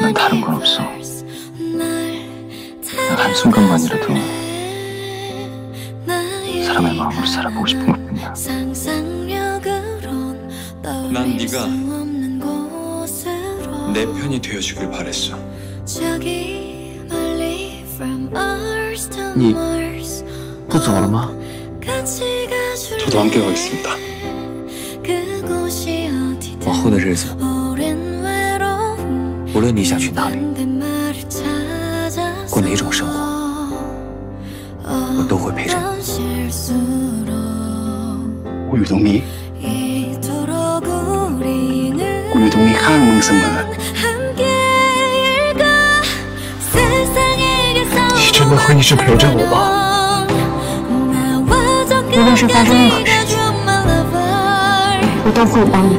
난 다른 건 없어. 난 한순간만이라도 사람의 마음으로 살아보고 싶은 것 뿐이야. 난 네가 내 편이 되어주길 바랬어. 네 부서 얼마? 저도 함께 가겠습니다. 아, 호내리에서 无论你想去哪里，过哪种生活，我都会陪着你。我与东你，我与同你看梦什么？你真的会一直陪着我吗？无论是发生任何事情，我都会帮你。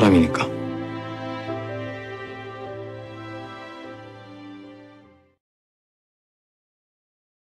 사람이니까.